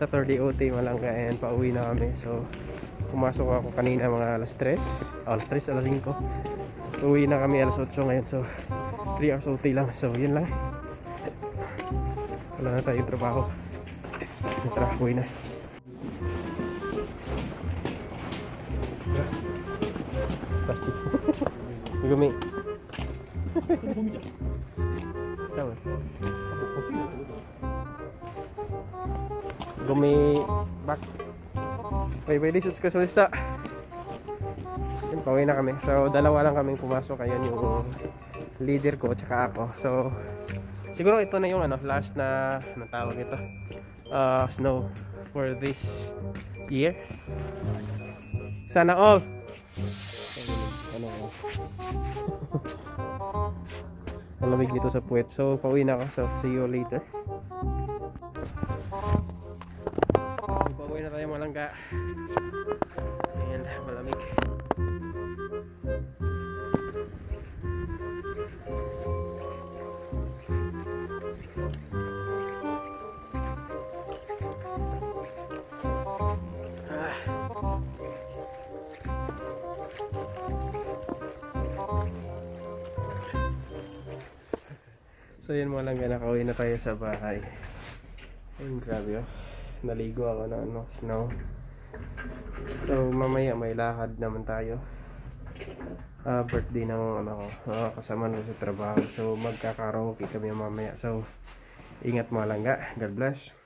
Saturday OT malangga and pauwi na kami. So, pumasok ako kanina mga alas 3. Oh, alas 3, alas 5. Uwi na kami alas 8 ngayon. So, 3 hours OT lang. So, yun lang. Wala na tayong trabaho. Tara, uwi na. Plastic. Gumi. Tahu. Gumi back. Bye bye lisod ka solista. Yun, pauwi na kami. So, dalawa lang kami pumasok. Ayan yung leader ko tsaka ako. So, siguro ito na yung ano, last na, ano tawag ito? Uh, snow for this year. Sana all. Ano? Malamig dito sa puwet. So, pauwi na ako. So, see you later. Malangga. And malamig. Ah. So yun mo lang nakauwi na tayo sa bahay. Ayun, grabe oh. Naligo ako na ano, snow. So mamaya may lakad naman tayo. Ah, birthday ng ano ko, uh, kasama ko sa trabaho. So magkakaraoke kami mamaya. So ingat mo lang God bless.